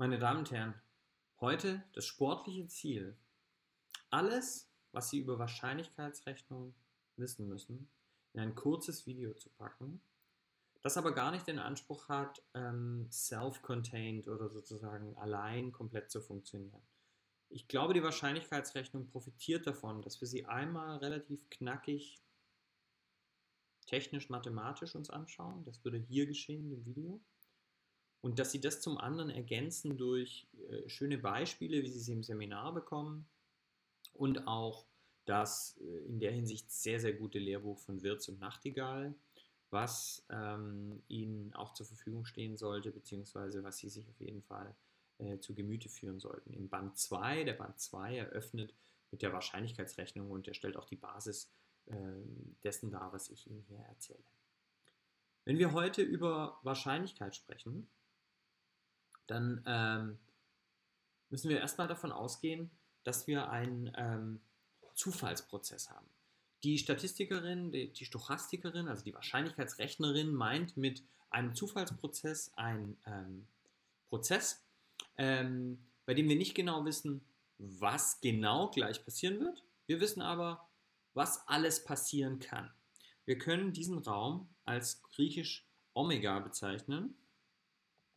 Meine Damen und Herren, heute das sportliche Ziel. Alles, was Sie über Wahrscheinlichkeitsrechnung wissen müssen, in ein kurzes Video zu packen, das aber gar nicht den Anspruch hat, ähm, self-contained oder sozusagen allein komplett zu funktionieren. Ich glaube, die Wahrscheinlichkeitsrechnung profitiert davon, dass wir sie einmal relativ knackig technisch-mathematisch uns anschauen. Das würde hier geschehen im Video. Und dass sie das zum anderen ergänzen durch äh, schöne Beispiele, wie sie sie im Seminar bekommen und auch das äh, in der Hinsicht sehr, sehr gute Lehrbuch von Wirz und Nachtigall, was ähm, Ihnen auch zur Verfügung stehen sollte, beziehungsweise was Sie sich auf jeden Fall äh, zu Gemüte führen sollten. Im Band 2, der Band 2 eröffnet mit der Wahrscheinlichkeitsrechnung und der stellt auch die Basis äh, dessen dar, was ich Ihnen hier erzähle. Wenn wir heute über Wahrscheinlichkeit sprechen, dann ähm, müssen wir erstmal davon ausgehen, dass wir einen ähm, Zufallsprozess haben. Die Statistikerin, die, die, Stochastikerin, also die Wahrscheinlichkeitsrechnerin, meint mit einem Zufallsprozess einen ähm, Prozess, ähm, bei dem wir nicht genau wissen, was genau gleich passieren wird. Wir wissen aber, was alles passieren kann. Wir können diesen Raum als griechisch Omega bezeichnen.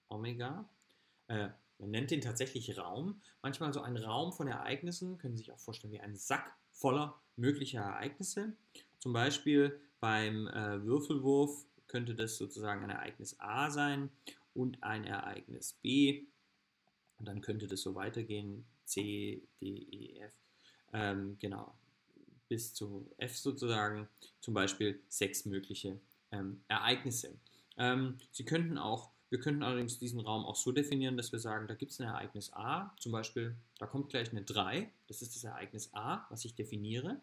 Omega äh, man nennt den tatsächlich Raum. Manchmal so ein Raum von Ereignissen, können Sie sich auch vorstellen wie ein Sack voller möglicher Ereignisse. Zum Beispiel beim äh, Würfelwurf könnte das sozusagen ein Ereignis A sein und ein Ereignis B. Und dann könnte das so weitergehen, C, D, E, F. Ähm, genau, bis zu F sozusagen. Zum Beispiel sechs mögliche ähm, Ereignisse. Ähm, Sie könnten auch wir könnten allerdings diesen Raum auch so definieren, dass wir sagen, da gibt es ein Ereignis A, zum Beispiel, da kommt gleich eine 3, das ist das Ereignis A, was ich definiere.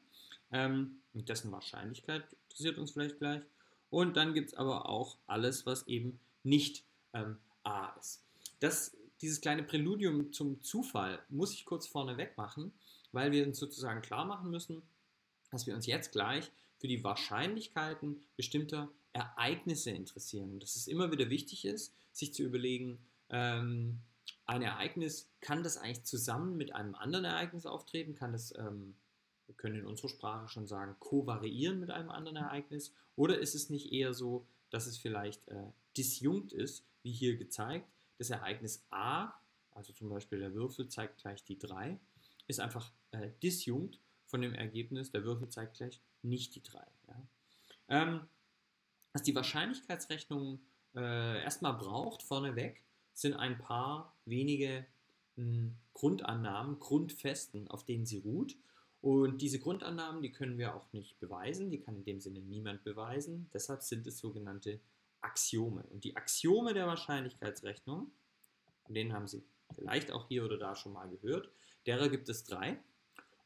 Ähm, und dessen Wahrscheinlichkeit interessiert uns vielleicht gleich. Und dann gibt es aber auch alles, was eben nicht ähm, A ist. Das, dieses kleine Präludium zum Zufall muss ich kurz vorneweg machen, weil wir uns sozusagen klar machen müssen, dass wir uns jetzt gleich für die Wahrscheinlichkeiten bestimmter Ereignisse interessieren. Und dass es immer wieder wichtig ist, sich zu überlegen, ähm, ein Ereignis, kann das eigentlich zusammen mit einem anderen Ereignis auftreten? Kann das, ähm, wir können in unserer Sprache schon sagen, kovariieren mit einem anderen Ereignis? Oder ist es nicht eher so, dass es vielleicht äh, disjunkt ist, wie hier gezeigt? Das Ereignis A, also zum Beispiel der Würfel zeigt gleich die 3, ist einfach äh, disjunkt von dem Ergebnis, der Würfel zeigt gleich nicht die 3. Ja? Ähm, was die Wahrscheinlichkeitsrechnung äh, erstmal braucht, vorneweg, sind ein paar wenige mh, hm, Grundannahmen, Grundfesten, auf denen sie ruht. Und diese Grundannahmen, die können wir auch nicht beweisen, die kann in dem Sinne niemand beweisen. Deshalb sind es sogenannte Axiome. Und die Axiome der Wahrscheinlichkeitsrechnung, von denen haben Sie vielleicht auch hier oder da schon mal gehört, derer gibt es drei.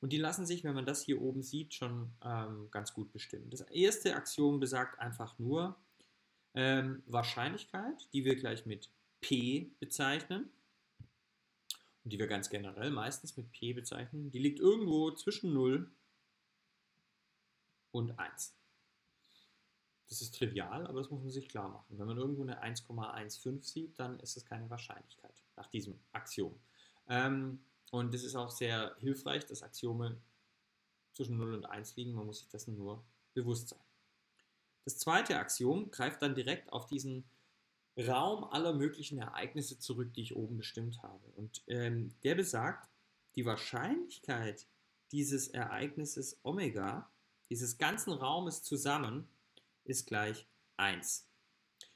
Und die lassen sich, wenn man das hier oben sieht, schon ähm, ganz gut bestimmen. Das erste Axiom besagt einfach nur ähm, Wahrscheinlichkeit, die wir gleich mit P bezeichnen und die wir ganz generell meistens mit P bezeichnen. Die liegt irgendwo zwischen 0 und 1. Das ist trivial, aber das muss man sich klar machen. Wenn man irgendwo eine 1,15 sieht, dann ist es keine Wahrscheinlichkeit nach diesem Axiom. Ähm, und es ist auch sehr hilfreich, dass Axiome zwischen 0 und 1 liegen. Man muss sich dessen nur bewusst sein. Das zweite Axiom greift dann direkt auf diesen Raum aller möglichen Ereignisse zurück, die ich oben bestimmt habe. Und ähm, der besagt, die Wahrscheinlichkeit dieses Ereignisses Omega, dieses ganzen Raumes zusammen, ist gleich 1.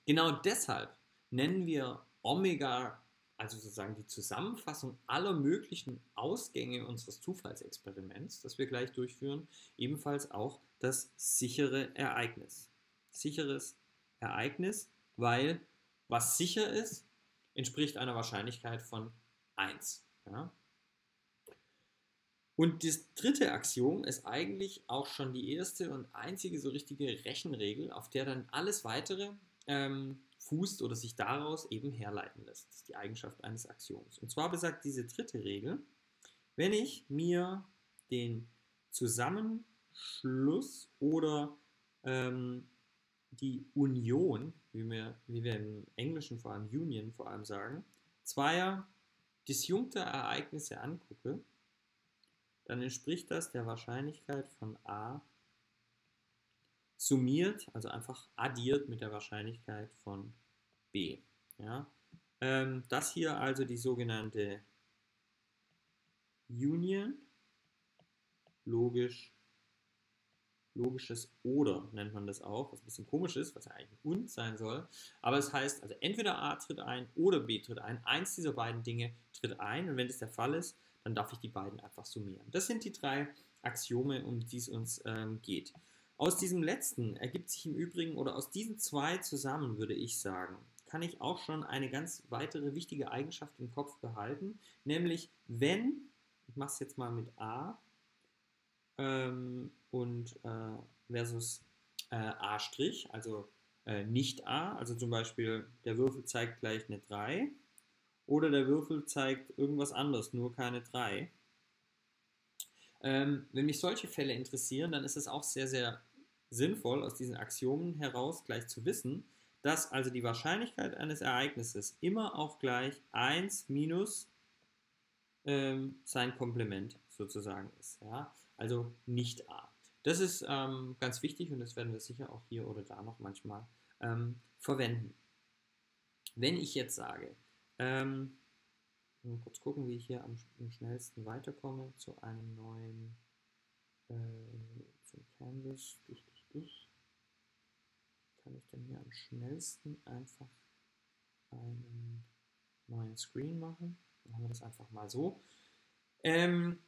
Genau deshalb nennen wir Omega also sozusagen die Zusammenfassung aller möglichen Ausgänge unseres Zufallsexperiments, das wir gleich durchführen, ebenfalls auch das sichere Ereignis. Sicheres Ereignis, weil was sicher ist, entspricht einer Wahrscheinlichkeit von 1. Ja? Und das dritte Axiom ist eigentlich auch schon die erste und einzige so richtige Rechenregel, auf der dann alles weitere ähm, fußt oder sich daraus eben herleiten lässt. Das ist die Eigenschaft eines Axioms. Und zwar besagt diese dritte Regel, wenn ich mir den Zusammenschluss oder ähm, die Union, wie wir, wie wir im Englischen vor allem Union vor allem sagen, zweier disjunkte Ereignisse angucke, dann entspricht das der Wahrscheinlichkeit von A summiert, also einfach addiert mit der Wahrscheinlichkeit von B. Ja? Ähm, das hier also die sogenannte Union, logisch, logisches Oder nennt man das auch, was ein bisschen komisch ist, was ja eigentlich ein Und sein soll. Aber es heißt, also entweder A tritt ein oder B tritt ein. Eins dieser beiden Dinge tritt ein und wenn das der Fall ist, dann darf ich die beiden einfach summieren. Das sind die drei Axiome, um die es uns ähm, geht. Aus diesem letzten ergibt sich im Übrigen, oder aus diesen zwei zusammen würde ich sagen, kann ich auch schon eine ganz weitere wichtige Eigenschaft im Kopf behalten, nämlich wenn, ich mache es jetzt mal mit A ähm, und äh, versus äh, A', also äh, nicht A, also zum Beispiel der Würfel zeigt gleich eine 3 oder der Würfel zeigt irgendwas anderes, nur keine 3. Ähm, wenn mich solche Fälle interessieren, dann ist es auch sehr, sehr sinnvoll, aus diesen Axiomen heraus gleich zu wissen, dass also die Wahrscheinlichkeit eines Ereignisses immer auch gleich 1 minus ähm, sein Komplement sozusagen ist. Ja? Also nicht A. Das ist ähm, ganz wichtig und das werden wir sicher auch hier oder da noch manchmal ähm, verwenden. Wenn ich jetzt sage, ähm, mal kurz gucken, wie ich hier am, am schnellsten weiterkomme zu einem neuen, äh, Canvas, durch, durch, durch. Kann ich denn hier am schnellsten einfach einen neuen Screen machen? Dann haben wir das einfach mal so. Ähm,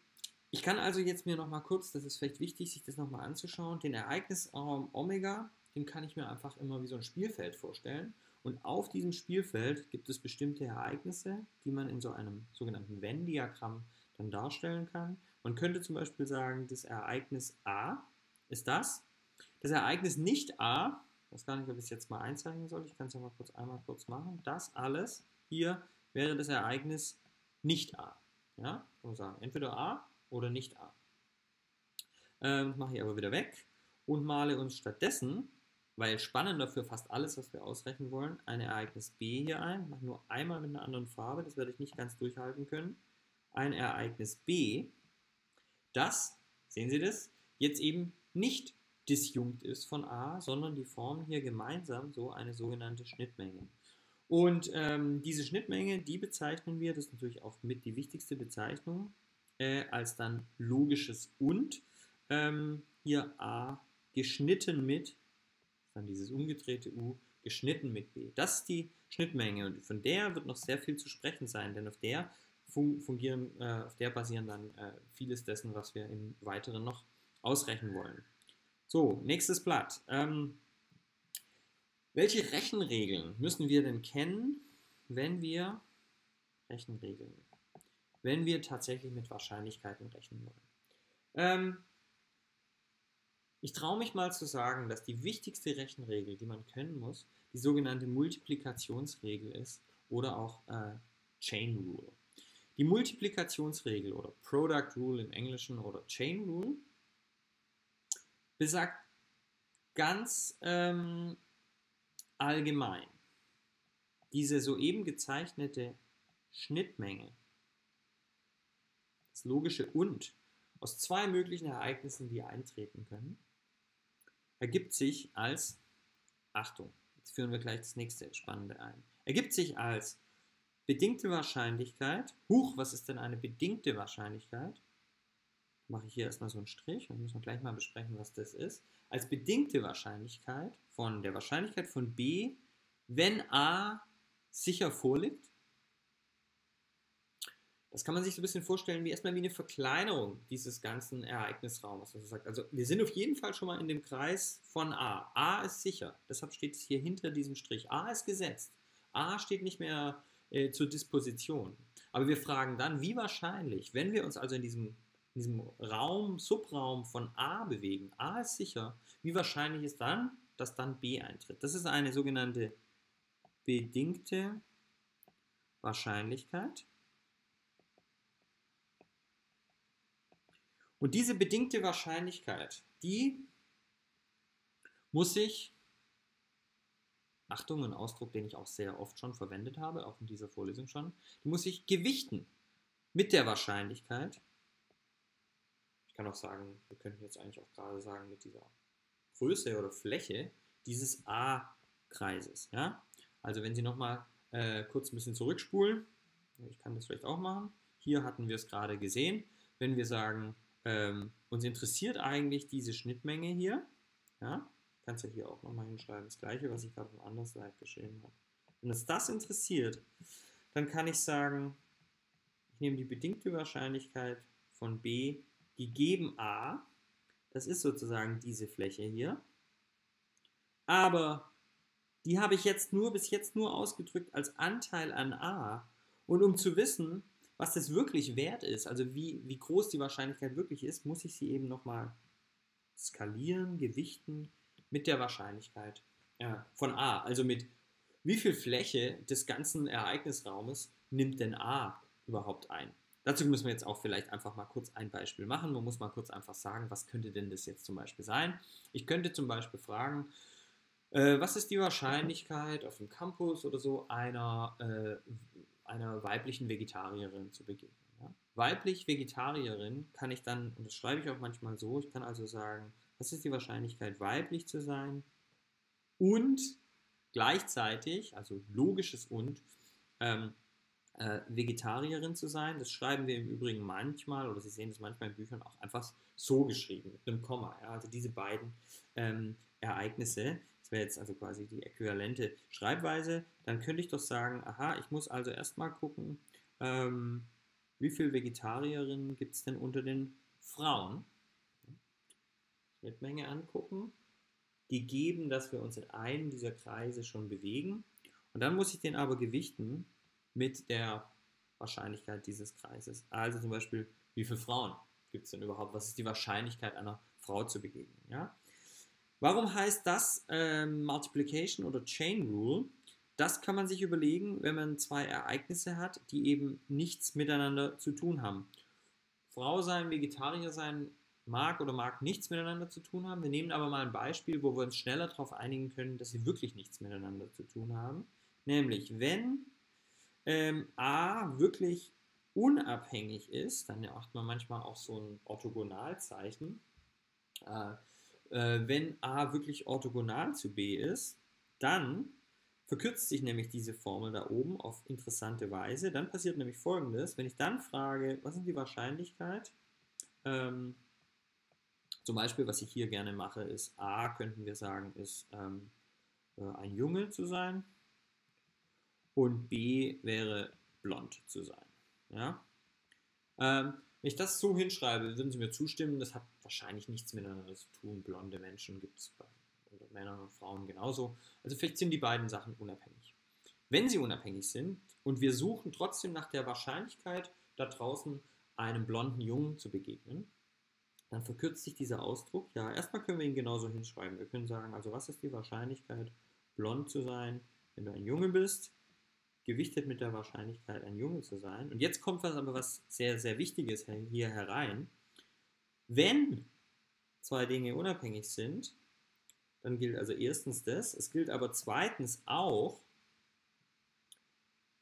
ich kann also jetzt mir nochmal kurz, das ist vielleicht wichtig, sich das nochmal anzuschauen, den Ereignisraum Omega, den kann ich mir einfach immer wie so ein Spielfeld vorstellen. Und auf diesem Spielfeld gibt es bestimmte Ereignisse, die man in so einem sogenannten Venn-Diagramm dann darstellen kann. Man könnte zum Beispiel sagen, das Ereignis A ist das. Das Ereignis nicht A, ich weiß gar nicht, ob ich es jetzt mal einzeichnen soll, ich kann es ja mal kurz einmal kurz machen. Das alles hier wäre das Ereignis nicht A. Ja, kann man sagen, entweder A oder nicht A. Ähm, mache ich aber wieder weg und male uns stattdessen weil spannender für fast alles, was wir ausrechnen wollen, ein Ereignis B hier ein. Mache nur einmal mit einer anderen Farbe, das werde ich nicht ganz durchhalten können. Ein Ereignis B, das, sehen Sie das, jetzt eben nicht disjunkt ist von A, sondern die formen hier gemeinsam so eine sogenannte Schnittmenge. Und ähm, diese Schnittmenge, die bezeichnen wir, das ist natürlich auch mit die wichtigste Bezeichnung, äh, als dann logisches und. Ähm, hier A geschnitten mit dann dieses umgedrehte U geschnitten mit B. Das ist die Schnittmenge und von der wird noch sehr viel zu sprechen sein, denn auf der fungieren, äh, auf der basieren dann äh, vieles dessen, was wir im Weiteren noch ausrechnen wollen. So, nächstes Blatt. Ähm, welche Rechenregeln müssen wir denn kennen, wenn wir Rechenregeln, wenn wir tatsächlich mit Wahrscheinlichkeiten rechnen wollen? Ähm, ich traue mich mal zu sagen, dass die wichtigste Rechenregel, die man können muss, die sogenannte Multiplikationsregel ist oder auch äh, Chain Rule. Die Multiplikationsregel oder Product Rule im Englischen oder Chain Rule besagt ganz ähm, allgemein diese soeben gezeichnete Schnittmenge, das logische und aus zwei möglichen Ereignissen, die eintreten können, ergibt sich als, Achtung, jetzt führen wir gleich das nächste Spannende ein, ergibt sich als bedingte Wahrscheinlichkeit, huch, was ist denn eine bedingte Wahrscheinlichkeit? Mache ich hier erstmal so einen Strich und müssen wir gleich mal besprechen, was das ist. Als bedingte Wahrscheinlichkeit von der Wahrscheinlichkeit von B, wenn A sicher vorliegt, das kann man sich so ein bisschen vorstellen wie erstmal wie eine Verkleinerung dieses ganzen Ereignisraumes. Also, also wir sind auf jeden Fall schon mal in dem Kreis von A. A ist sicher, deshalb steht es hier hinter diesem Strich. A ist gesetzt. A steht nicht mehr äh, zur Disposition. Aber wir fragen dann, wie wahrscheinlich, wenn wir uns also in diesem, in diesem Raum, Subraum von A bewegen, A ist sicher, wie wahrscheinlich ist dann, dass dann B eintritt? Das ist eine sogenannte bedingte Wahrscheinlichkeit. Und diese bedingte Wahrscheinlichkeit, die muss ich Achtung, ein Ausdruck, den ich auch sehr oft schon verwendet habe, auch in dieser Vorlesung schon, die muss ich gewichten mit der Wahrscheinlichkeit. Ich kann auch sagen, wir könnten jetzt eigentlich auch gerade sagen, mit dieser Größe oder Fläche dieses A-Kreises. Ja? Also wenn Sie nochmal äh, kurz ein bisschen zurückspulen, ich kann das vielleicht auch machen, hier hatten wir es gerade gesehen, wenn wir sagen, ähm, uns interessiert eigentlich diese Schnittmenge hier, ja, kannst ja hier auch nochmal hinschreiben, das gleiche, was ich gerade auf dem anderen Slide geschrieben habe. Wenn uns das interessiert, dann kann ich sagen, ich nehme die bedingte Wahrscheinlichkeit von b gegeben a, das ist sozusagen diese Fläche hier, aber die habe ich jetzt nur bis jetzt nur ausgedrückt als Anteil an a. Und um zu wissen, was das wirklich wert ist, also wie, wie groß die Wahrscheinlichkeit wirklich ist, muss ich sie eben nochmal skalieren, gewichten mit der Wahrscheinlichkeit äh, von a. Also mit wie viel Fläche des ganzen Ereignisraumes nimmt denn a überhaupt ein? Dazu müssen wir jetzt auch vielleicht einfach mal kurz ein Beispiel machen. Man muss mal kurz einfach sagen, was könnte denn das jetzt zum Beispiel sein? Ich könnte zum Beispiel fragen, äh, was ist die Wahrscheinlichkeit auf dem Campus oder so einer, äh, einer weiblichen Vegetarierin zu begegnen? Ja? Weiblich Vegetarierin kann ich dann, und das schreibe ich auch manchmal so, ich kann also sagen, was ist die Wahrscheinlichkeit weiblich zu sein und gleichzeitig, also logisches und, ähm, äh, Vegetarierin zu sein. Das schreiben wir im Übrigen manchmal, oder Sie sehen es manchmal in Büchern auch einfach so geschrieben, mit einem Komma. Ja? Also diese beiden ähm, Ereignisse, das wäre jetzt also quasi die äquivalente Schreibweise, dann könnte ich doch sagen, aha, ich muss also erstmal gucken, ähm, wie viele Vegetarierinnen gibt es denn unter den Frauen? Schnittmenge angucken, gegeben, dass wir uns in einem dieser Kreise schon bewegen. Und dann muss ich den aber gewichten mit der Wahrscheinlichkeit dieses Kreises. Also zum Beispiel, wie viele Frauen gibt es denn überhaupt? Was ist die Wahrscheinlichkeit einer Frau zu begegnen? Ja? Warum heißt das ähm, Multiplication oder Chain Rule? Das kann man sich überlegen, wenn man zwei Ereignisse hat, die eben nichts miteinander zu tun haben. Frau sein, Vegetarier sein mag oder mag nichts miteinander zu tun haben. Wir nehmen aber mal ein Beispiel, wo wir uns schneller darauf einigen können, dass sie wirklich nichts miteinander zu tun haben. Nämlich, wenn ähm, A wirklich unabhängig ist, dann macht man manchmal auch so ein Orthogonalzeichen. Äh, äh, wenn A wirklich orthogonal zu B ist, dann verkürzt sich nämlich diese Formel da oben auf interessante Weise. Dann passiert nämlich folgendes, wenn ich dann frage, was ist die Wahrscheinlichkeit, ähm, zum Beispiel, was ich hier gerne mache, ist A, könnten wir sagen, ist ähm, äh, ein Junge zu sein und B wäre blond zu sein. Ja? Ähm, wenn ich das so hinschreibe, würden Sie mir zustimmen, das hat wahrscheinlich nichts miteinander zu tun. Blonde Menschen gibt es bei Männern und Frauen genauso. Also vielleicht sind die beiden Sachen unabhängig. Wenn sie unabhängig sind und wir suchen trotzdem nach der Wahrscheinlichkeit, da draußen einem blonden Jungen zu begegnen, dann verkürzt sich dieser Ausdruck. Ja, erstmal können wir ihn genauso hinschreiben. Wir können sagen, also was ist die Wahrscheinlichkeit, blond zu sein, wenn du ein Junge bist? Gewichtet mit der Wahrscheinlichkeit, ein Junge zu sein. Und jetzt kommt was aber was sehr, sehr Wichtiges hier herein. Wenn zwei Dinge unabhängig sind, dann gilt also erstens das, es gilt aber zweitens auch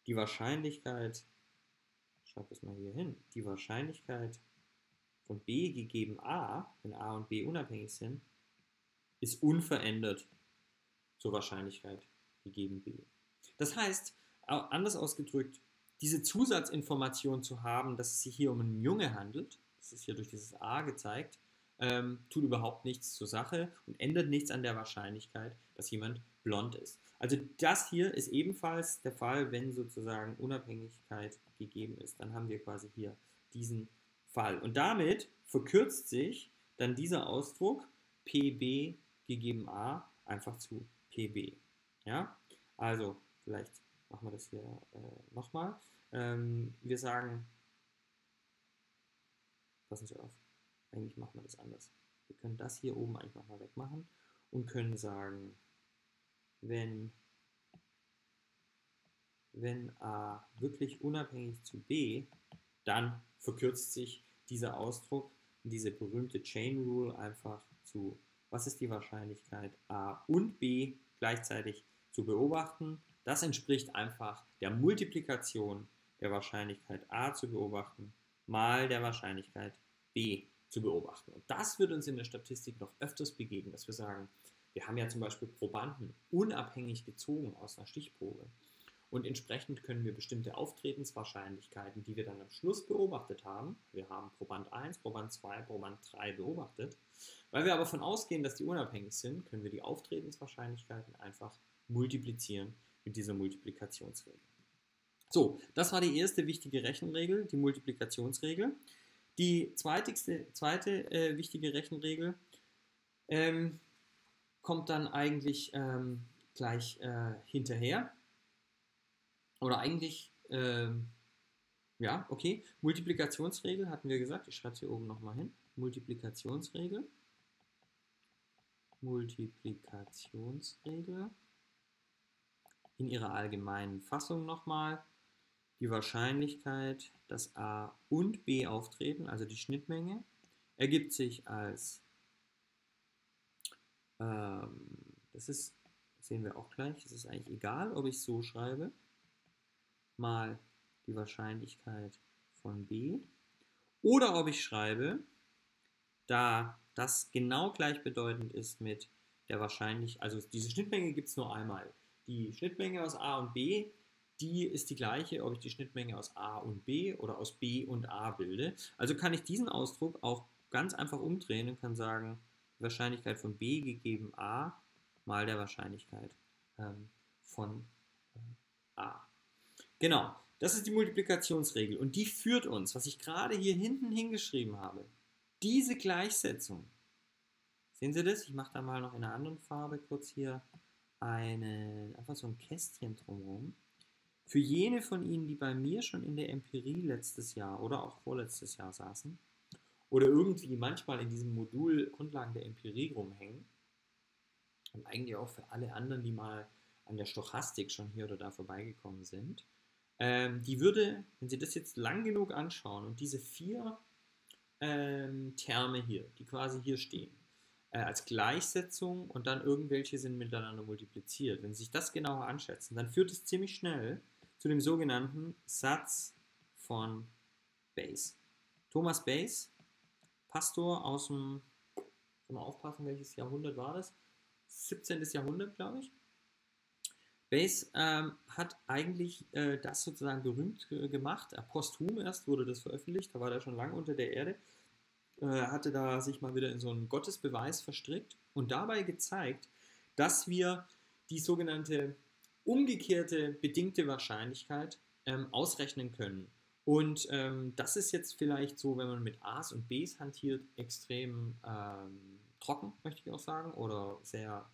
die Wahrscheinlichkeit, ich schreibe das mal hier hin, die Wahrscheinlichkeit von b gegeben a, wenn a und b unabhängig sind, ist unverändert zur Wahrscheinlichkeit gegeben b. Das heißt, anders ausgedrückt, diese Zusatzinformation zu haben, dass es sich hier um einen Junge handelt, das ist hier durch dieses A gezeigt, ähm, tut überhaupt nichts zur Sache und ändert nichts an der Wahrscheinlichkeit, dass jemand blond ist. Also das hier ist ebenfalls der Fall, wenn sozusagen Unabhängigkeit gegeben ist. Dann haben wir quasi hier diesen Fall. Und damit verkürzt sich dann dieser Ausdruck PB gegeben A einfach zu PB. Ja, also vielleicht machen wir das hier äh, nochmal. Ähm, wir sagen, passen Sie auf, eigentlich machen wir das anders. Wir können das hier oben einfach mal wegmachen und können sagen, wenn, wenn A wirklich unabhängig zu B, dann verkürzt sich dieser Ausdruck, diese berühmte Chain Rule einfach zu, was ist die Wahrscheinlichkeit A und B gleichzeitig zu beobachten, das entspricht einfach der Multiplikation der Wahrscheinlichkeit a zu beobachten mal der Wahrscheinlichkeit b zu beobachten. Und das wird uns in der Statistik noch öfters begegnen, dass wir sagen, wir haben ja zum Beispiel Probanden unabhängig gezogen aus einer Stichprobe. Und entsprechend können wir bestimmte Auftretenswahrscheinlichkeiten, die wir dann am Schluss beobachtet haben, wir haben Proband 1, Proband 2, Proband 3 beobachtet, weil wir aber davon ausgehen, dass die unabhängig sind, können wir die Auftretenswahrscheinlichkeiten einfach multiplizieren mit dieser Multiplikationsregel. So, das war die erste wichtige Rechenregel, die Multiplikationsregel. Die zweite, zweite äh, wichtige Rechenregel ähm, kommt dann eigentlich ähm, gleich äh, hinterher. Oder eigentlich, ähm, ja, okay. Multiplikationsregel hatten wir gesagt. Ich schreibe es hier oben nochmal hin. Multiplikationsregel. Multiplikationsregel. In ihrer allgemeinen Fassung nochmal die Wahrscheinlichkeit, dass A und B auftreten, also die Schnittmenge, ergibt sich als, ähm, das ist, sehen wir auch gleich, es ist eigentlich egal, ob ich so schreibe, mal die Wahrscheinlichkeit von B, oder ob ich schreibe, da das genau gleichbedeutend ist mit der Wahrscheinlichkeit, also diese Schnittmenge gibt es nur einmal. Die Schnittmenge aus A und B die ist die gleiche, ob ich die Schnittmenge aus A und B oder aus B und A bilde. Also kann ich diesen Ausdruck auch ganz einfach umdrehen und kann sagen, Wahrscheinlichkeit von B gegeben A mal der Wahrscheinlichkeit ähm, von äh, A. Genau, das ist die Multiplikationsregel und die führt uns, was ich gerade hier hinten hingeschrieben habe, diese Gleichsetzung. Sehen Sie das? Ich mache da mal noch in einer anderen Farbe kurz hier eine, einfach so ein Kästchen drumherum. Für jene von Ihnen, die bei mir schon in der Empirie letztes Jahr oder auch vorletztes Jahr saßen oder irgendwie manchmal in diesem Modul Grundlagen der Empirie rumhängen und eigentlich auch für alle anderen, die mal an der Stochastik schon hier oder da vorbeigekommen sind, ähm, die würde, wenn Sie das jetzt lang genug anschauen und diese vier ähm, Terme hier, die quasi hier stehen, äh, als Gleichsetzung und dann irgendwelche sind miteinander multipliziert. Wenn Sie sich das genauer anschätzen, dann führt es ziemlich schnell zu dem sogenannten Satz von Bayes. Thomas Bayes, Pastor aus dem, mal aufpassen, welches Jahrhundert war das? 17. Jahrhundert, glaube ich. Bayes ähm, hat eigentlich äh, das sozusagen berühmt äh, gemacht. Posthum erst wurde das veröffentlicht, da war er schon lange unter der Erde. Äh, hatte da sich mal wieder in so einen Gottesbeweis verstrickt und dabei gezeigt, dass wir die sogenannte umgekehrte bedingte Wahrscheinlichkeit ähm, ausrechnen können. Und ähm, das ist jetzt vielleicht so, wenn man mit A's und B's hantiert, extrem ähm, trocken, möchte ich auch sagen, oder sehr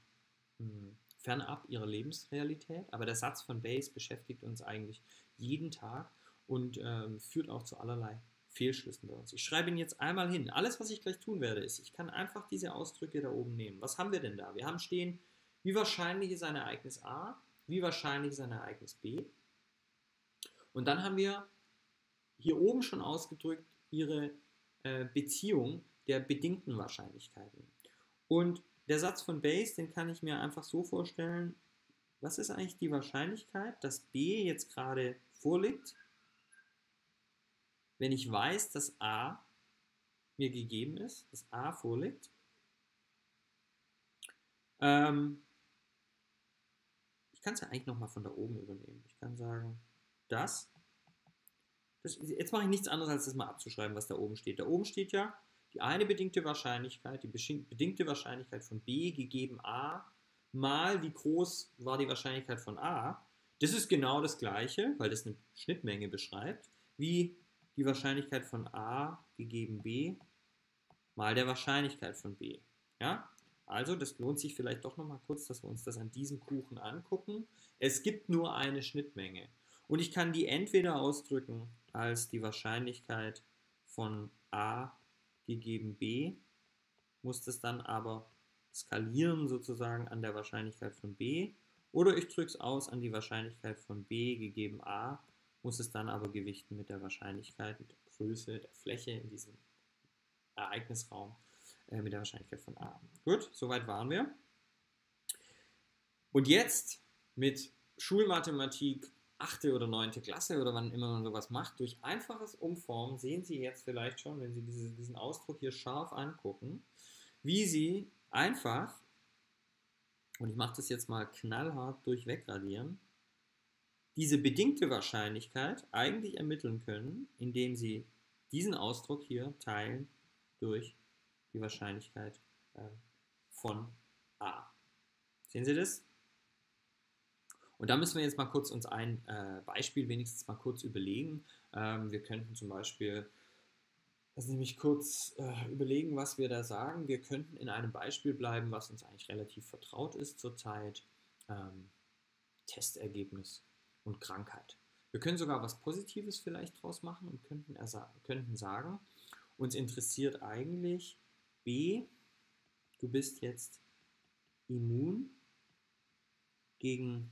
mh, hm, fernab ihrer Lebensrealität. Aber der Satz von Bayes beschäftigt uns eigentlich jeden Tag und ähm, führt auch zu allerlei Fehlschlüssen bei uns. Ich schreibe ihn jetzt einmal hin. Alles, was ich gleich tun werde, ist, ich kann einfach diese Ausdrücke da oben nehmen. Was haben wir denn da? Wir haben stehen, wie wahrscheinlich ist ein Ereignis A, wie wahrscheinlich ist ein Ereignis B. Und dann haben wir hier oben schon ausgedrückt ihre äh, Beziehung der bedingten Wahrscheinlichkeiten. Und der Satz von Bayes, den kann ich mir einfach so vorstellen, was ist eigentlich die Wahrscheinlichkeit, dass B jetzt gerade vorliegt, wenn ich weiß, dass A mir gegeben ist, dass A vorliegt. Ähm, kann es ja eigentlich nochmal von da oben übernehmen. Ich kann sagen, das, das jetzt mache ich nichts anderes, als das mal abzuschreiben, was da oben steht. Da oben steht ja die eine bedingte Wahrscheinlichkeit, die bedingte Wahrscheinlichkeit von B gegeben A mal wie groß war die Wahrscheinlichkeit von A. Das ist genau das gleiche, weil das eine Schnittmenge beschreibt, wie die Wahrscheinlichkeit von A gegeben B mal der Wahrscheinlichkeit von B. Ja? Also, das lohnt sich vielleicht doch nochmal kurz, dass wir uns das an diesem Kuchen angucken. Es gibt nur eine Schnittmenge. Und ich kann die entweder ausdrücken als die Wahrscheinlichkeit von a gegeben b, muss das dann aber skalieren sozusagen an der Wahrscheinlichkeit von b. Oder ich drücke es aus an die Wahrscheinlichkeit von b gegeben a, muss es dann aber gewichten mit der Wahrscheinlichkeit, mit der Größe der Fläche in diesem Ereignisraum äh, mit der Wahrscheinlichkeit von A. Gut, soweit waren wir. Und jetzt mit Schulmathematik 8. oder 9. Klasse oder wann immer man sowas macht, durch einfaches Umformen sehen Sie jetzt vielleicht schon, wenn Sie diese, diesen Ausdruck hier scharf angucken, wie Sie einfach, und ich mache das jetzt mal knallhart durch wegradieren, diese bedingte Wahrscheinlichkeit eigentlich ermitteln können, indem Sie diesen Ausdruck hier teilen durch die Wahrscheinlichkeit äh, von A. Sehen Sie das? Und da müssen wir jetzt mal kurz uns ein äh, Beispiel wenigstens mal kurz überlegen. Ähm, wir könnten zum Beispiel, also nämlich kurz äh, überlegen, was wir da sagen. Wir könnten in einem Beispiel bleiben, was uns eigentlich relativ vertraut ist zurzeit. Ähm, Testergebnis und Krankheit. Wir können sogar was Positives vielleicht draus machen und könnten, könnten sagen, uns interessiert eigentlich B, du bist jetzt immun gegen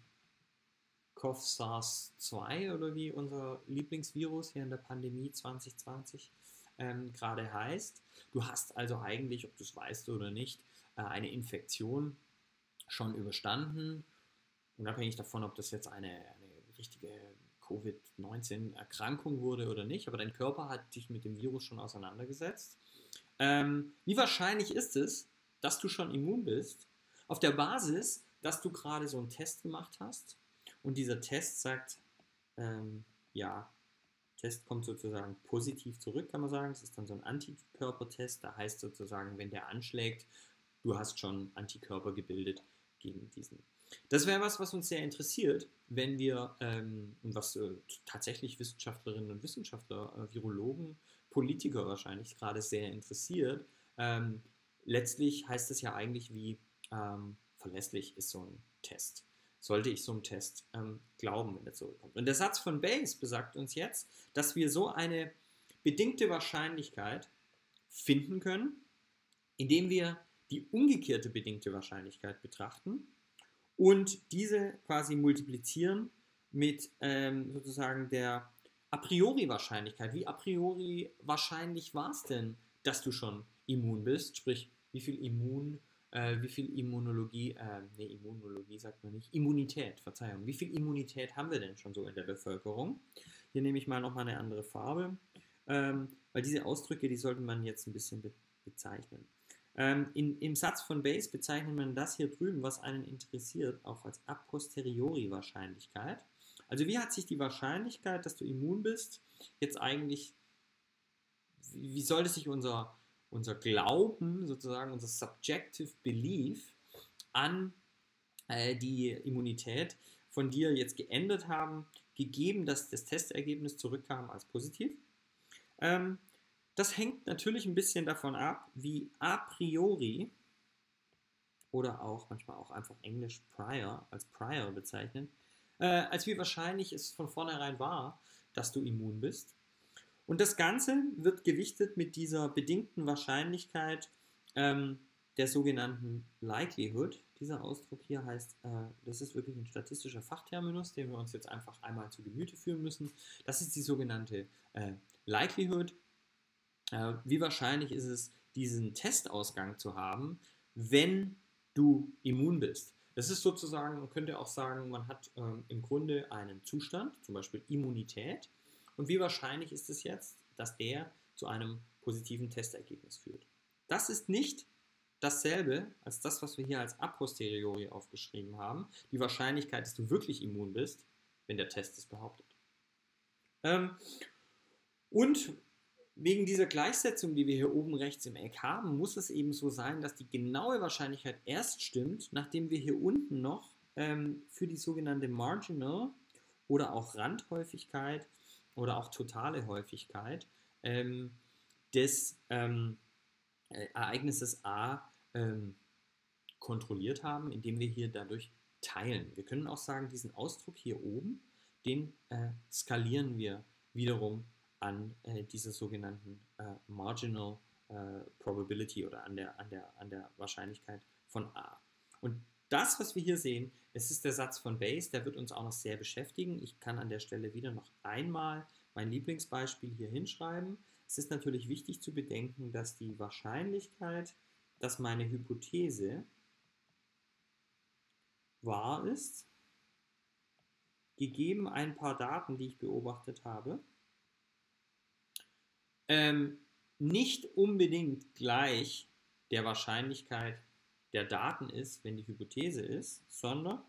CoV-SARS-2 oder wie unser Lieblingsvirus hier in der Pandemie 2020 ähm, gerade heißt. Du hast also eigentlich, ob du es weißt oder nicht, äh, eine Infektion schon überstanden, unabhängig davon, ob das jetzt eine, eine richtige Covid-19-Erkrankung wurde oder nicht, aber dein Körper hat dich mit dem Virus schon auseinandergesetzt. Ähm, wie wahrscheinlich ist es, dass du schon immun bist, auf der Basis, dass du gerade so einen Test gemacht hast und dieser Test sagt, ähm, ja, Test kommt sozusagen positiv zurück, kann man sagen. Das ist dann so ein Antikörpertest. Da heißt sozusagen, wenn der anschlägt, du hast schon Antikörper gebildet gegen diesen. Das wäre was, was uns sehr interessiert, wenn wir, ähm, was äh, tatsächlich Wissenschaftlerinnen und Wissenschaftler, äh, Virologen, Politiker wahrscheinlich gerade sehr interessiert. Ähm, letztlich heißt es ja eigentlich, wie ähm, verlässlich ist so ein Test sollte ich so einem Test ähm, glauben, wenn er zurückkommt. Und der Satz von Bayes besagt uns jetzt, dass wir so eine bedingte Wahrscheinlichkeit finden können, indem wir die umgekehrte bedingte Wahrscheinlichkeit betrachten und diese quasi multiplizieren mit ähm, sozusagen der a priori Wahrscheinlichkeit. Wie a priori wahrscheinlich war es denn, dass du schon immun bist? Sprich, wie viel Immun äh, wie viel Immunologie, äh, nee, Immunologie sagt man nicht, Immunität, Verzeihung, wie viel Immunität haben wir denn schon so in der Bevölkerung? Hier nehme ich mal nochmal eine andere Farbe, ähm, weil diese Ausdrücke, die sollte man jetzt ein bisschen be bezeichnen. Ähm, in, Im Satz von Bayes bezeichnet man das hier drüben, was einen interessiert, auch als a posteriori Wahrscheinlichkeit. Also wie hat sich die Wahrscheinlichkeit, dass du immun bist, jetzt eigentlich, wie, sollte sich unser unser Glauben, sozusagen unser Subjective Belief an äh, die Immunität von dir jetzt geändert haben, gegeben, dass das Testergebnis zurückkam als positiv. Ähm, das hängt natürlich ein bisschen davon ab, wie a priori oder auch manchmal auch einfach Englisch prior als prior bezeichnen, äh, als wie wahrscheinlich es von vornherein war, dass du immun bist. Und das Ganze wird gewichtet mit dieser bedingten Wahrscheinlichkeit ähm, der sogenannten Likelihood. Dieser Ausdruck hier heißt, äh, das ist wirklich ein statistischer Fachterminus, den wir uns jetzt einfach einmal zu Gemüte führen müssen. Das ist die sogenannte äh, Likelihood. Äh, wie wahrscheinlich ist es, diesen Testausgang zu haben, wenn du immun bist? Das ist sozusagen, man könnte auch sagen, man hat ähm, im Grunde einen Zustand, zum Beispiel Immunität. Und wie wahrscheinlich ist es jetzt, dass der zu einem positiven Testergebnis führt? Das ist nicht dasselbe als das, was wir hier als a posteriori aufgeschrieben haben. Die Wahrscheinlichkeit, dass du wirklich immun bist, wenn der Test es behauptet. Ähm, und wegen dieser Gleichsetzung, die wir hier oben rechts im Eck haben, muss es eben so sein, dass die genaue Wahrscheinlichkeit erst stimmt, nachdem wir hier unten noch ähm, für die sogenannte Marginal oder auch Randhäufigkeit oder auch totale Häufigkeit ähm, des ähm, äh, Ereignisses A ähm, kontrolliert haben, indem wir hier dadurch teilen. Wir können auch sagen, diesen Ausdruck hier oben, den äh, skalieren wir wiederum an äh, dieser sogenannten äh, Marginal äh, Probability oder an der, an, der, an der Wahrscheinlichkeit von A. Und das, was wir hier sehen, es ist der Satz von Bayes, der wird uns auch noch sehr beschäftigen. Ich kann an der Stelle wieder noch einmal mein Lieblingsbeispiel hier hinschreiben. Es ist natürlich wichtig zu bedenken, dass die Wahrscheinlichkeit, dass meine Hypothese wahr ist, gegeben ein paar Daten, die ich beobachtet habe, ähm, nicht unbedingt gleich der Wahrscheinlichkeit der Daten ist, wenn die Hypothese ist, sondern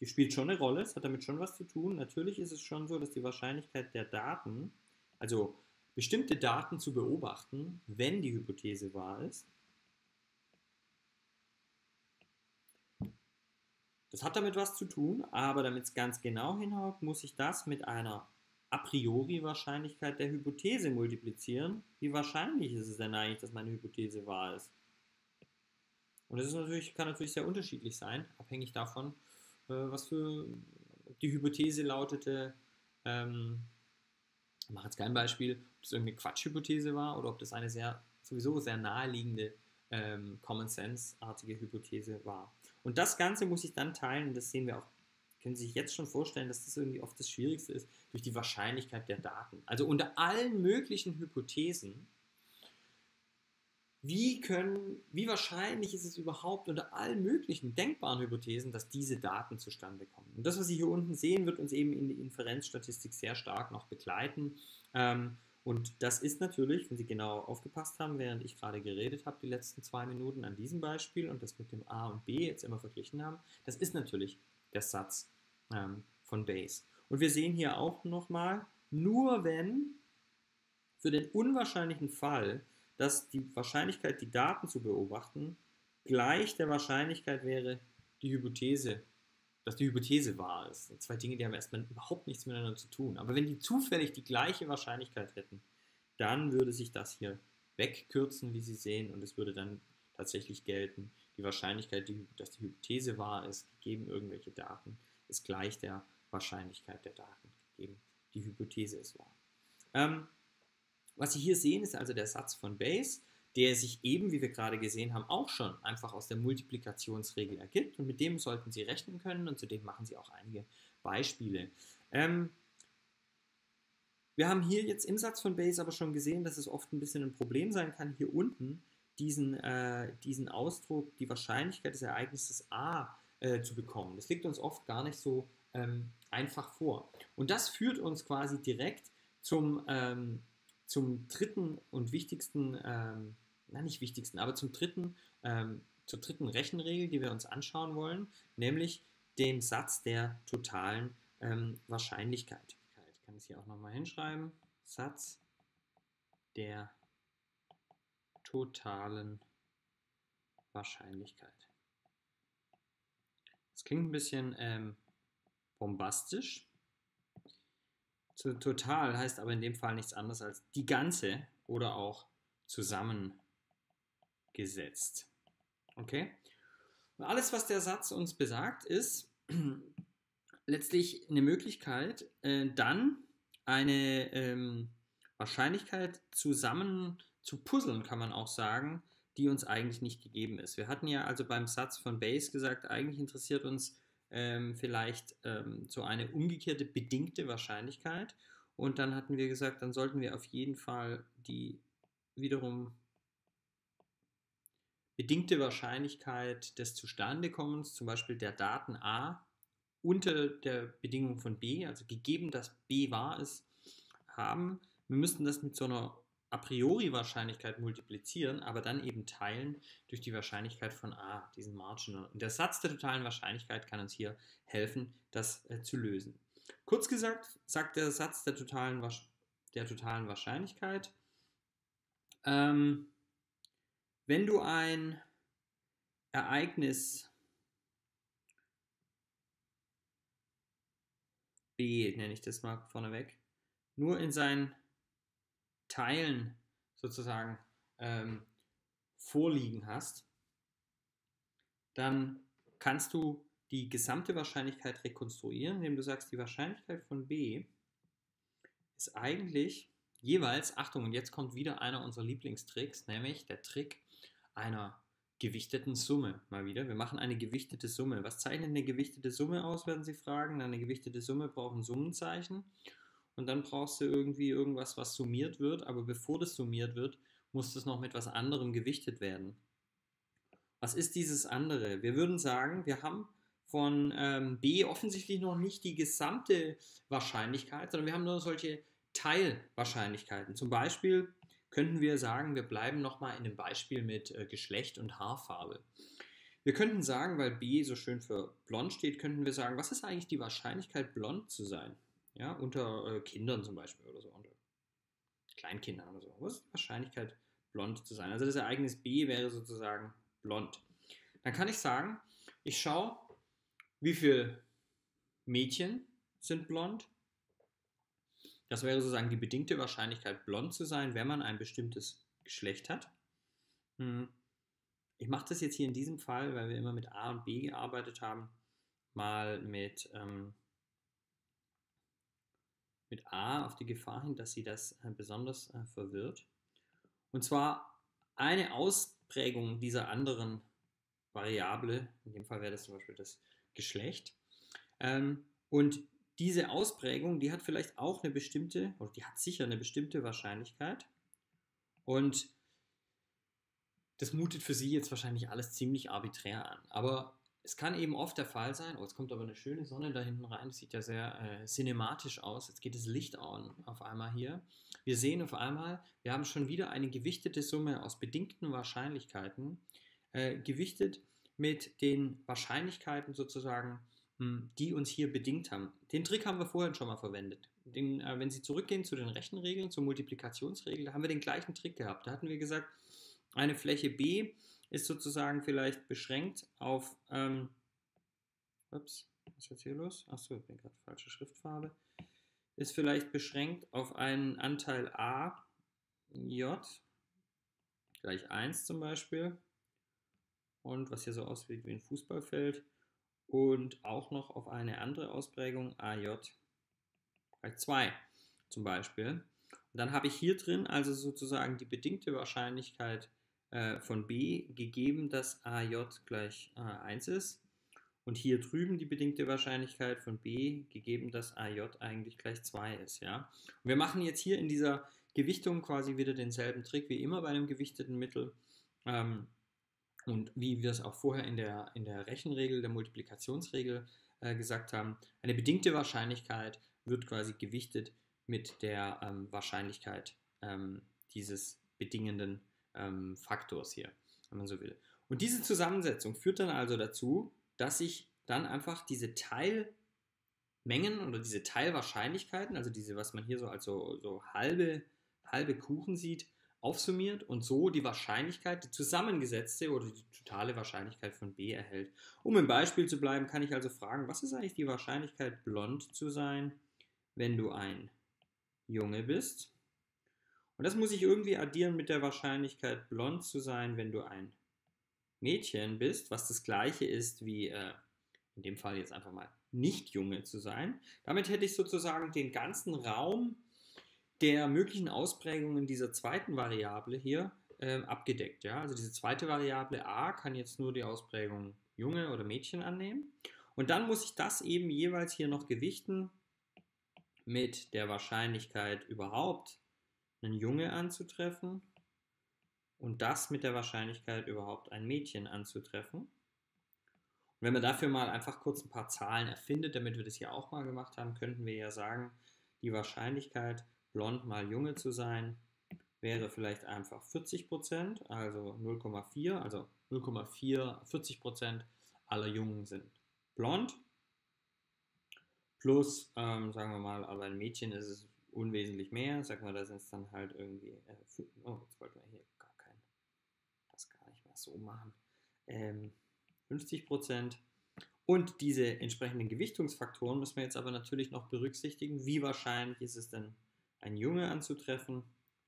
die spielt schon eine Rolle, es hat damit schon was zu tun. Natürlich ist es schon so, dass die Wahrscheinlichkeit der Daten, also bestimmte Daten zu beobachten, wenn die Hypothese wahr ist, das hat damit was zu tun, aber damit es ganz genau hinhaut, muss ich das mit einer a priori Wahrscheinlichkeit der Hypothese multiplizieren. Wie wahrscheinlich ist es denn eigentlich, dass meine Hypothese wahr ist? Und das ist natürlich, kann natürlich sehr unterschiedlich sein, abhängig davon, äh, was für die Hypothese lautete. Ähm, ich mache jetzt kein Beispiel, ob das irgendeine Quatschhypothese war oder ob das eine sehr sowieso sehr naheliegende ähm, Common Sense-artige Hypothese war. Und das Ganze muss ich dann teilen, und das sehen wir auch, können Sie sich jetzt schon vorstellen, dass das irgendwie oft das Schwierigste ist, durch die Wahrscheinlichkeit der Daten. Also unter allen möglichen Hypothesen wie können, wie wahrscheinlich ist es überhaupt unter allen möglichen denkbaren Hypothesen, dass diese Daten zustande kommen? Und das, was Sie hier unten sehen, wird uns eben in der Inferenzstatistik sehr stark noch begleiten. Ähm, und das ist natürlich, wenn Sie genau aufgepasst haben, während ich gerade geredet habe, die letzten zwei Minuten an diesem Beispiel und das mit dem A und B jetzt immer verglichen haben, das ist natürlich der Satz ähm, von Bayes. Und wir sehen hier auch nochmal, nur wenn für den unwahrscheinlichen Fall, dass die Wahrscheinlichkeit, die Daten zu beobachten, gleich der Wahrscheinlichkeit wäre, die Hypothese, dass die Hypothese wahr ist. Zwei Dinge, die haben erstmal überhaupt nichts miteinander zu tun. Aber wenn die zufällig die gleiche Wahrscheinlichkeit hätten, dann würde sich das hier wegkürzen, wie Sie sehen, und es würde dann tatsächlich gelten, die Wahrscheinlichkeit, dass die Hypothese wahr ist, gegeben irgendwelche Daten, ist gleich der Wahrscheinlichkeit der Daten, gegeben die Hypothese ist wahr. Ähm, was Sie hier sehen, ist also der Satz von Bayes, der sich eben, wie wir gerade gesehen haben, auch schon einfach aus der Multiplikationsregel ergibt. Und mit dem sollten Sie rechnen können und zudem machen Sie auch einige Beispiele. Ähm, wir haben hier jetzt im Satz von Bayes aber schon gesehen, dass es oft ein bisschen ein Problem sein kann, hier unten diesen, äh, diesen Ausdruck, die Wahrscheinlichkeit des Ereignisses A äh, zu bekommen. Das liegt uns oft gar nicht so ähm, einfach vor. Und das führt uns quasi direkt zum, ähm, zum dritten und wichtigsten, ähm, na nicht wichtigsten, aber zum dritten, ähm, zur dritten Rechenregel, die wir uns anschauen wollen, nämlich dem Satz der totalen ähm, Wahrscheinlichkeit. Ich kann es hier auch nochmal hinschreiben. Satz der totalen Wahrscheinlichkeit. Das klingt ein bisschen ähm, bombastisch, zu total heißt aber in dem Fall nichts anderes als die ganze oder auch zusammengesetzt. Okay? Und alles, was der Satz uns besagt, ist letztlich eine Möglichkeit, äh, dann eine ähm, Wahrscheinlichkeit zusammen zu puzzeln, kann man auch sagen, die uns eigentlich nicht gegeben ist. Wir hatten ja also beim Satz von Bayes gesagt, eigentlich interessiert uns ähm, vielleicht ähm, so eine umgekehrte bedingte Wahrscheinlichkeit. Und dann hatten wir gesagt, dann sollten wir auf jeden Fall die wiederum bedingte Wahrscheinlichkeit des Zustandekommens, zum Beispiel der Daten A, unter der Bedingung von B, also gegeben, dass B wahr ist, haben. Wir müssten das mit so einer a priori Wahrscheinlichkeit multiplizieren, aber dann eben teilen durch die Wahrscheinlichkeit von a, diesen Marginal. Und der Satz der totalen Wahrscheinlichkeit kann uns hier helfen, das äh, zu lösen. Kurz gesagt, sagt der Satz der totalen, der totalen Wahrscheinlichkeit, ähm, wenn du ein Ereignis B, nenne ich das mal vorneweg, nur in seinen Teilen sozusagen ähm, vorliegen hast, dann kannst du die gesamte Wahrscheinlichkeit rekonstruieren, indem du sagst, die Wahrscheinlichkeit von b ist eigentlich jeweils, Achtung, und jetzt kommt wieder einer unserer Lieblingstricks, nämlich der Trick einer gewichteten Summe. Mal wieder, wir machen eine gewichtete Summe. Was zeichnet eine gewichtete Summe aus, werden Sie fragen? Eine gewichtete Summe braucht ein Summenzeichen und dann brauchst du irgendwie irgendwas, was summiert wird, aber bevor das summiert wird, muss das noch mit etwas anderem gewichtet werden. Was ist dieses andere? Wir würden sagen, wir haben von ähm, B offensichtlich noch nicht die gesamte Wahrscheinlichkeit, sondern wir haben nur solche Teilwahrscheinlichkeiten. Zum Beispiel könnten wir sagen, wir bleiben nochmal in dem Beispiel mit äh, Geschlecht und Haarfarbe. Wir könnten sagen, weil B so schön für blond steht, könnten wir sagen, was ist eigentlich die Wahrscheinlichkeit, blond zu sein? Ja, unter äh, Kindern zum Beispiel oder so, unter Kleinkindern oder so. Was ist die Wahrscheinlichkeit, blond zu sein? Also das Ereignis B wäre sozusagen blond. Dann kann ich sagen, ich schaue, wie viele Mädchen sind blond. Das wäre sozusagen die bedingte Wahrscheinlichkeit, blond zu sein, wenn man ein bestimmtes Geschlecht hat. Hm. Ich mache das jetzt hier in diesem Fall, weil wir immer mit A und B gearbeitet haben, mal mit, ähm, mit A auf die Gefahr hin, dass sie das äh, besonders äh, verwirrt. Und zwar eine Ausprägung dieser anderen Variable, in dem Fall wäre das zum Beispiel das Geschlecht. Ähm, und diese Ausprägung, die hat vielleicht auch eine bestimmte, oder die hat sicher eine bestimmte Wahrscheinlichkeit. Und das mutet für Sie jetzt wahrscheinlich alles ziemlich arbiträr an. Aber es kann eben oft der Fall sein, oh, jetzt kommt aber eine schöne Sonne da hinten rein, das sieht ja sehr äh, cinematisch aus. Jetzt geht das Licht an auf einmal hier. Wir sehen auf einmal, wir haben schon wieder eine gewichtete Summe aus bedingten Wahrscheinlichkeiten, äh, gewichtet mit den Wahrscheinlichkeiten sozusagen, hm, die uns hier bedingt haben. Den Trick haben wir vorhin schon mal verwendet. Den, äh, wenn Sie zurückgehen zu den Rechenregeln, zur Multiplikationsregel, da haben wir den gleichen Trick gehabt. Da hatten wir gesagt, eine Fläche B ist sozusagen vielleicht beschränkt auf, ähm, ups, was ist jetzt hier los? Achso, ich bin gerade falsche Schriftfarbe. Ist vielleicht beschränkt auf einen Anteil A, J, gleich 1 zum Beispiel. Und was hier so aussieht wie ein Fußballfeld. Und auch noch auf eine andere Ausprägung, AJ gleich 2 zum Beispiel. Und dann habe ich hier drin also sozusagen die bedingte Wahrscheinlichkeit äh, von b gegeben, dass AJ gleich äh, 1 ist. Und hier drüben die bedingte Wahrscheinlichkeit von b gegeben, dass AJ eigentlich gleich 2 ist. Ja? Und wir machen jetzt hier in dieser Gewichtung quasi wieder denselben Trick wie immer bei einem gewichteten Mittel. Ähm, und wie wir es auch vorher in der, in der Rechenregel, der Multiplikationsregel äh, gesagt haben, eine bedingte Wahrscheinlichkeit wird quasi gewichtet mit der ähm, Wahrscheinlichkeit ähm, dieses bedingenden ähm, Faktors hier, wenn man so will. Und diese Zusammensetzung führt dann also dazu, dass ich dann einfach diese Teilmengen oder diese Teilwahrscheinlichkeiten, also diese, was man hier so als so, so halbe, halbe Kuchen sieht, aufsummiert und so die Wahrscheinlichkeit, die zusammengesetzte oder die totale Wahrscheinlichkeit von B erhält. Um im Beispiel zu bleiben, kann ich also fragen, was ist eigentlich die Wahrscheinlichkeit, blond zu sein, wenn du ein Junge bist? Und das muss ich irgendwie addieren mit der Wahrscheinlichkeit, blond zu sein, wenn du ein Mädchen bist, was das gleiche ist wie äh, in dem Fall jetzt einfach mal nicht Junge zu sein. Damit hätte ich sozusagen den ganzen Raum der möglichen Ausprägungen dieser zweiten Variable hier äh, abgedeckt. Ja? Also diese zweite Variable a kann jetzt nur die Ausprägung Junge oder Mädchen annehmen. Und dann muss ich das eben jeweils hier noch gewichten mit der Wahrscheinlichkeit überhaupt einen Junge anzutreffen und das mit der Wahrscheinlichkeit überhaupt ein Mädchen anzutreffen. Und wenn man dafür mal einfach kurz ein paar Zahlen erfindet, damit wir das hier auch mal gemacht haben, könnten wir ja sagen, die Wahrscheinlichkeit, blond mal Junge zu sein, wäre vielleicht einfach 40% also 0,4, also 0,4, 40% aller Jungen sind blond. Plus, ähm, sagen wir mal, aber ein Mädchen ist es unwesentlich mehr. Sag mal, da sind es dann halt irgendwie. Äh, oh, jetzt wollten wir hier gar kein, das gar nicht mehr so machen. Ähm, 50 Prozent. Und diese entsprechenden Gewichtungsfaktoren müssen wir jetzt aber natürlich noch berücksichtigen. Wie wahrscheinlich ist es denn, ein Junge anzutreffen?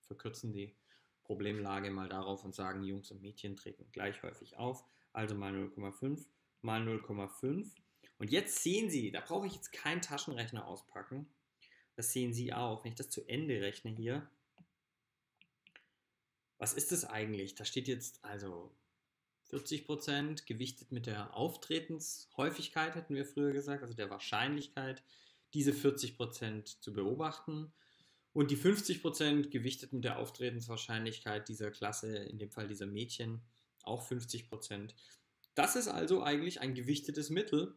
Verkürzen die Problemlage mal darauf und sagen, Jungs und Mädchen treten gleich häufig auf. Also mal 0,5 mal 0,5. Und jetzt sehen Sie, da brauche ich jetzt keinen Taschenrechner auspacken. Das sehen Sie auch. Wenn ich das zu Ende rechne hier, was ist das eigentlich? Da steht jetzt also 40% gewichtet mit der Auftretenshäufigkeit, hätten wir früher gesagt, also der Wahrscheinlichkeit, diese 40% zu beobachten. Und die 50% gewichtet mit der Auftretenswahrscheinlichkeit dieser Klasse, in dem Fall dieser Mädchen, auch 50%. Das ist also eigentlich ein gewichtetes Mittel,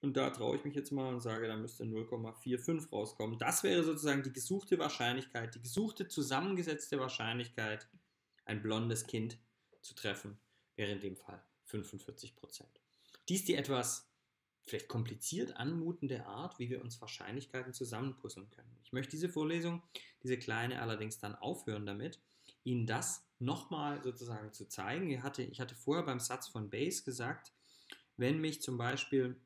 Und da traue ich mich jetzt mal und sage, da müsste 0,45 rauskommen. Das wäre sozusagen die gesuchte Wahrscheinlichkeit, die gesuchte zusammengesetzte Wahrscheinlichkeit, ein blondes Kind zu treffen, wäre in dem Fall 45 Prozent. Dies die etwas vielleicht kompliziert anmutende Art, wie wir uns Wahrscheinlichkeiten zusammenpuzzeln können. Ich möchte diese Vorlesung, diese kleine allerdings dann aufhören damit, Ihnen das nochmal sozusagen zu zeigen. Ich hatte, ich hatte vorher beim Satz von Bayes gesagt, wenn mich zum Beispiel,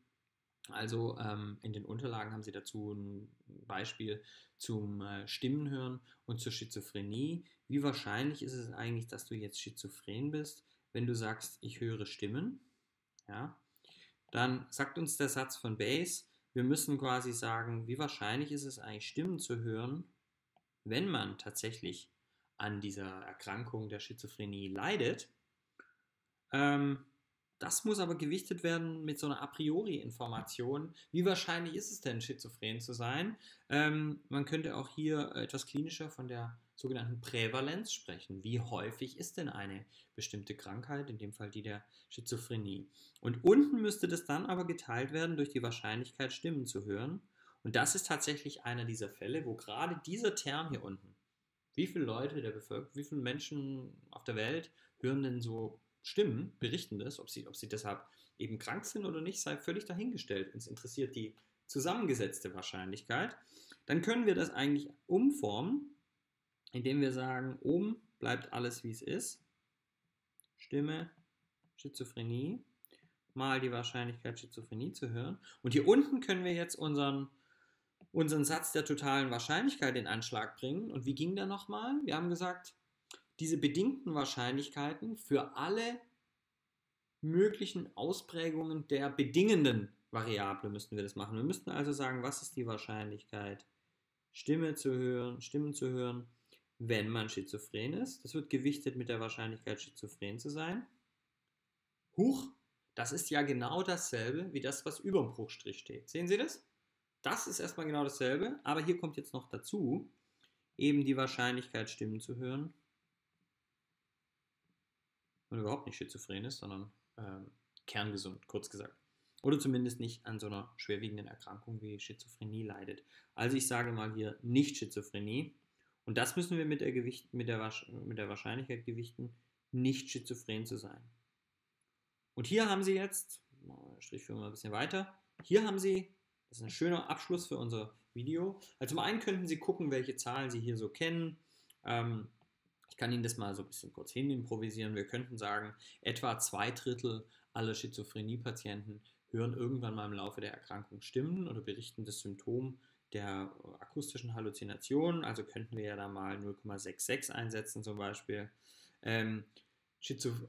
also ähm, in den Unterlagen haben Sie dazu ein Beispiel zum äh, Stimmenhören und zur Schizophrenie. Wie wahrscheinlich ist es eigentlich, dass du jetzt schizophren bist, wenn du sagst, ich höre Stimmen? Ja, dann sagt uns der Satz von Bayes, wir müssen quasi sagen, wie wahrscheinlich ist es eigentlich, Stimmen zu hören, wenn man tatsächlich an dieser Erkrankung der Schizophrenie leidet. Ähm, das muss aber gewichtet werden mit so einer a priori Information. Wie wahrscheinlich ist es denn, schizophren zu sein? Ähm, man könnte auch hier etwas klinischer von der sogenannten Prävalenz sprechen. Wie häufig ist denn eine bestimmte Krankheit, in dem Fall die der Schizophrenie? Und unten müsste das dann aber geteilt werden durch die Wahrscheinlichkeit, Stimmen zu hören. Und das ist tatsächlich einer dieser Fälle, wo gerade dieser Term hier unten, wie viele Leute der Bevölkerung, wie viele Menschen auf der Welt hören denn so Stimmen, berichten das, ob sie, ob sie deshalb eben krank sind oder nicht, sei völlig dahingestellt. Uns interessiert die zusammengesetzte Wahrscheinlichkeit. Dann können wir das eigentlich umformen indem wir sagen, oben bleibt alles wie es ist. Stimme, Schizophrenie, mal die Wahrscheinlichkeit, Schizophrenie zu hören. Und hier unten können wir jetzt unseren, unseren Satz der totalen Wahrscheinlichkeit in Anschlag bringen. Und wie ging der nochmal? Wir haben gesagt, diese bedingten Wahrscheinlichkeiten für alle möglichen Ausprägungen der bedingenden Variable müssten wir das machen. Wir müssten also sagen, was ist die Wahrscheinlichkeit, Stimme zu hören, Stimmen zu hören wenn man schizophren ist. Das wird gewichtet mit der Wahrscheinlichkeit, schizophren zu sein. Huch, das ist ja genau dasselbe wie das, was über dem Bruchstrich steht. Sehen Sie das? Das ist erstmal genau dasselbe, aber hier kommt jetzt noch dazu eben die Wahrscheinlichkeit, Stimmen zu hören. Und überhaupt nicht schizophren ist, sondern ähm, kerngesund, kurz gesagt. Oder zumindest nicht an so einer schwerwiegenden Erkrankung wie Schizophrenie leidet. Also ich sage mal hier nicht Schizophrenie, und das müssen wir mit der, Gewicht, mit der, mit der Wahrscheinlichkeit gewichten, nicht schizophren zu sein. Und hier haben Sie jetzt, Strich für mal ein bisschen weiter, hier haben Sie, das ist ein schöner Abschluss für unser Video. Also zum einen könnten Sie gucken, welche Zahlen Sie hier so kennen. Ähm, ich kann Ihnen das mal so ein bisschen kurz hin improvisieren. Wir könnten sagen, etwa zwei Drittel aller Schizophrenie-Patienten hören irgendwann mal im Laufe der Erkrankung Stimmen oder berichten das Symptom der akustischen Halluzination, also könnten wir ja da mal 0,66 einsetzen zum Beispiel. Ähm,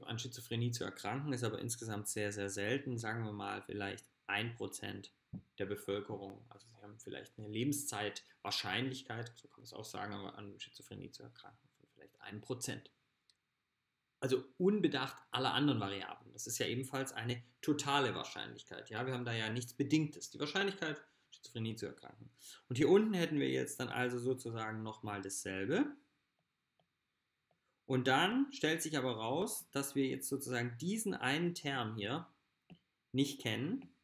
an Schizophrenie zu erkranken ist aber insgesamt sehr, sehr selten, sagen wir mal vielleicht 1% der Bevölkerung. Also sie haben vielleicht eine Lebenszeitwahrscheinlichkeit, so kann man es auch sagen, aber an Schizophrenie zu erkranken von vielleicht 1%. Also unbedacht aller anderen Variablen. Das ist ja ebenfalls eine totale Wahrscheinlichkeit. Ja, wir haben da ja nichts Bedingtes. Die Wahrscheinlichkeit Schizophrenie zu erkranken. Und hier unten hätten wir jetzt dann also sozusagen nochmal dasselbe. Und dann stellt sich aber raus, dass wir jetzt sozusagen diesen einen Term hier nicht kennen.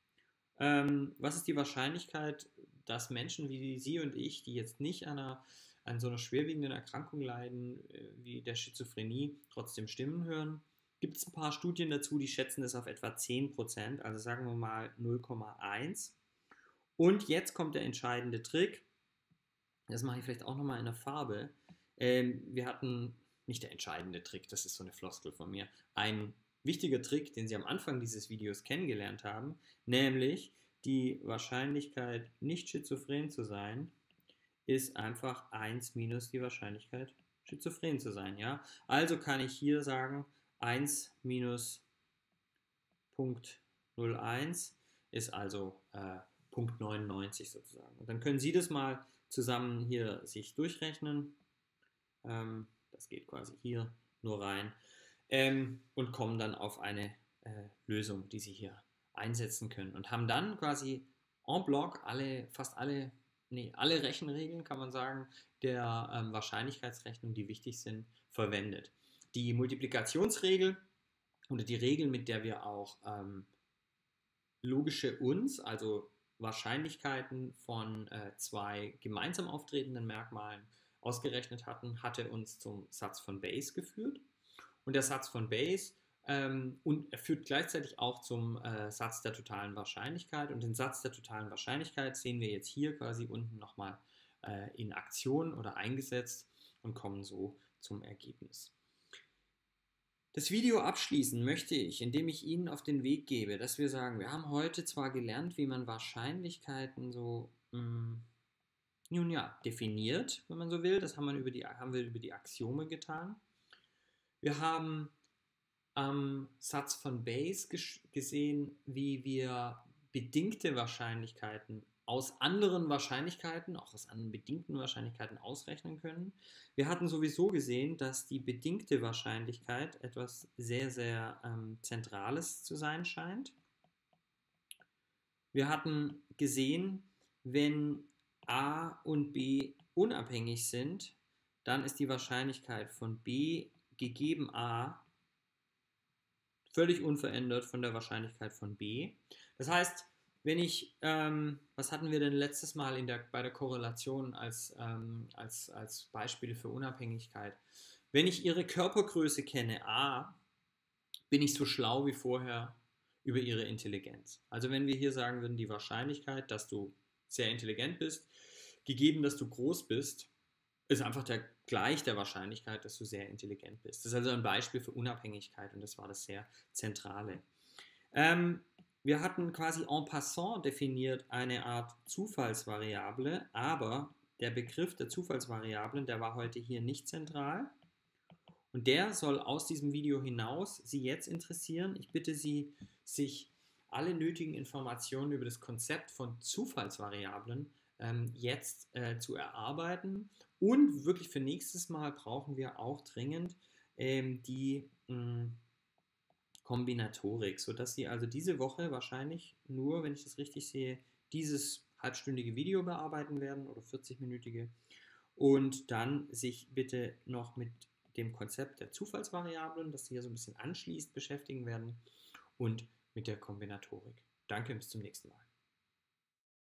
Ähm, was ist die Wahrscheinlichkeit, dass Menschen wie Sie und ich, die jetzt nicht einer, an so einer schwerwiegenden Erkrankung leiden, äh, wie der Schizophrenie, trotzdem Stimmen hören? Gibt es ein paar Studien dazu, die schätzen das auf etwa 10%, also sagen wir mal 0,1. Und jetzt kommt der entscheidende Trick. Das mache ich vielleicht auch nochmal in der Farbe. Ähm, wir hatten nicht der entscheidende Trick, das ist so eine Floskel von mir. Ein wichtiger Trick, den Sie am Anfang dieses Videos kennengelernt haben, nämlich die Wahrscheinlichkeit, nicht schizophren zu sein, ist einfach 1 minus die Wahrscheinlichkeit, schizophren zu sein. Ja? Also kann ich hier sagen, 1 minus Punkt 01 ist also äh, Punkt 99 sozusagen. Und dann können Sie das mal zusammen hier sich durchrechnen. Ähm, das geht quasi hier nur rein ähm, und kommen dann auf eine äh, Lösung, die Sie hier einsetzen können und haben dann quasi en bloc alle, fast alle, nee, alle Rechenregeln, kann man sagen, der ähm, Wahrscheinlichkeitsrechnung, die wichtig sind, verwendet. Die Multiplikationsregel oder die Regel, mit der wir auch ähm, logische Uns, also Wahrscheinlichkeiten von äh, zwei gemeinsam auftretenden Merkmalen ausgerechnet hatten, hatte uns zum Satz von Bayes geführt. Und der Satz von Bayes ähm, und er führt gleichzeitig auch zum äh, Satz der totalen Wahrscheinlichkeit. Und den Satz der totalen Wahrscheinlichkeit sehen wir jetzt hier quasi unten nochmal äh, in Aktion oder eingesetzt und kommen so zum Ergebnis. Das Video abschließen möchte ich, indem ich Ihnen auf den Weg gebe, dass wir sagen, wir haben heute zwar gelernt, wie man Wahrscheinlichkeiten so mh, mm, nun ja, definiert, wenn man so will. Das haben, wir über die, haben wir über die Axiome getan. Wir haben am Satz von Bayes gesehen, wie wir bedingte Wahrscheinlichkeiten aus anderen Wahrscheinlichkeiten, auch aus anderen bedingten Wahrscheinlichkeiten ausrechnen können. Wir hatten sowieso gesehen, dass die bedingte Wahrscheinlichkeit etwas sehr, sehr ähm, Zentrales zu sein scheint. Wir hatten gesehen, wenn A und B unabhängig sind, dann ist die Wahrscheinlichkeit von B gegeben A völlig unverändert von der Wahrscheinlichkeit von B. Das heißt, wenn ich, ähm, was hatten wir denn letztes Mal in der, bei der Korrelation als, ähm, als, als Beispiele für Unabhängigkeit? Wenn ich ihre Körpergröße kenne, A, bin ich so schlau wie vorher über ihre Intelligenz. Also wenn wir hier sagen würden, die Wahrscheinlichkeit, dass du sehr intelligent bist, gegeben, dass du groß bist, ist einfach der, gleich der Wahrscheinlichkeit, dass du sehr intelligent bist. Das ist also ein Beispiel für Unabhängigkeit und das war das sehr Zentrale. Ähm, wir hatten quasi en passant definiert eine Art Zufallsvariable, aber der Begriff der Zufallsvariablen, der war heute hier nicht zentral. Und der soll aus diesem Video hinaus Sie jetzt interessieren. Ich bitte Sie, sich alle nötigen Informationen über das Konzept von Zufallsvariablen ähm, jetzt äh, zu erarbeiten. Und wirklich für nächstes Mal brauchen wir auch dringend ähm, die mh, hm, Kombinatorik, sodass Sie also diese Woche wahrscheinlich nur, wenn ich das richtig sehe, dieses halbstündige Video bearbeiten werden oder 40-minütige und dann sich bitte noch mit dem Konzept der Zufallsvariablen, das hier so ein bisschen anschließt, beschäftigen werden und mit der Kombinatorik. Danke, bis zum nächsten Mal.